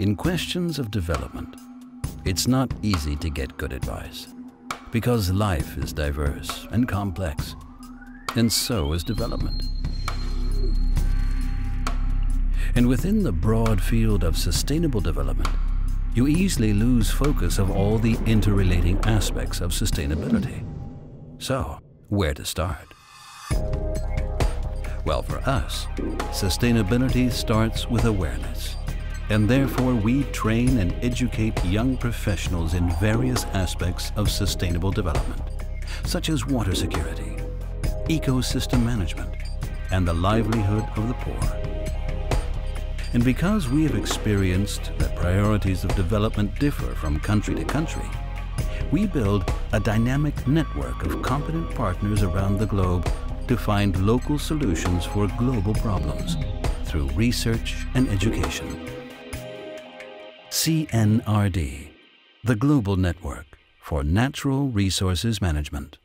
In questions of development, it's not easy to get good advice because life is diverse and complex, and so is development. And within the broad field of sustainable development, you easily lose focus of all the interrelating aspects of sustainability. So, where to start? Well, for us, sustainability starts with awareness. And therefore, we train and educate young professionals in various aspects of sustainable development, such as water security, ecosystem management, and the livelihood of the poor. And because we have experienced that priorities of development differ from country to country, we build a dynamic network of competent partners around the globe to find local solutions for global problems through research and education. CNRD, the Global Network for Natural Resources Management.